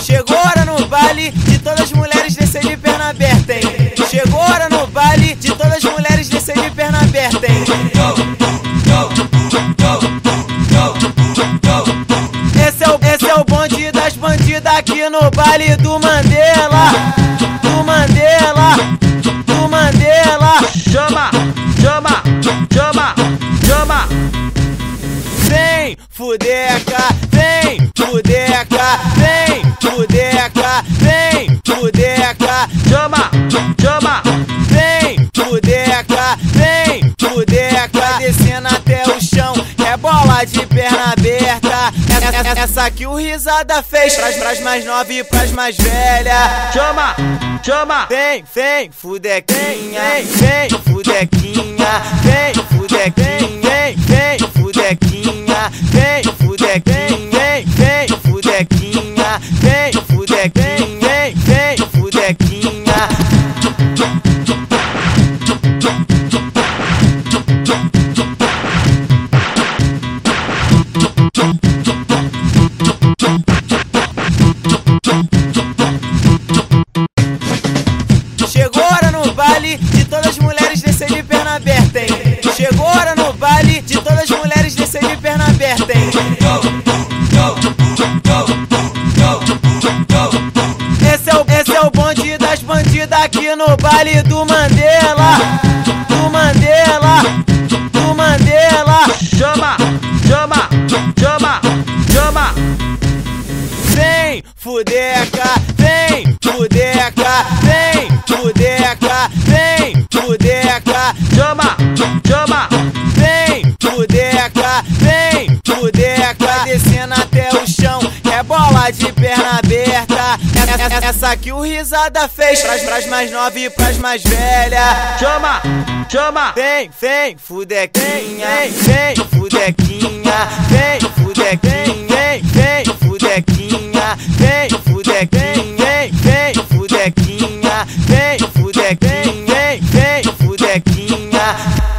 Chegou hora no Vale de todas as mulheres descer de perna aberta, hein? Chegou hora no Vale de todas as mulheres descer de perna aberta, hein? Esse é o, esse é o bonde das bandidas aqui no Vale do Mandela. Vem, fudeca, vem, fudeca, vem, fudeca, vem, fudeca, Chama, chama. vem, fudeca, vem, fudeca, descendo até o chão, é bola de perna aberta. Essa, essa que o risada fez pras, pras mais novas e pras mais velhas. Chama, chama. Vem, vem, fudequinha, vem, vem, fudequinha, vem, fudequinha, vem, vem, fudequinha, vem, vem, fudequinha. Chegou hora no baile de todas as mulheres descer de perna aberta, hein? Chegou hora no baile o, bonde das bandidas aqui no baile do Mandela. Do Mandela. Do Mandela. Chama, chama, chama, chama. Vem, fudeca, vem, fudeca, vem, fudeca, vem, fudeca, Chama, chama. vem, fudeca, vem, fudeca, descendo até o chão, é bola de. Essa aqui o risada fez pras, pras mais nova e pras mais velha. Chama, chama. Vem, vem, fudequinha. Vem, vem, fudequinha. Vem, fudequinha. Vem, fudequinha. Vem, fudequinha. Vem, fudequinha. Vem, fudequinha. Vem, fudequinha.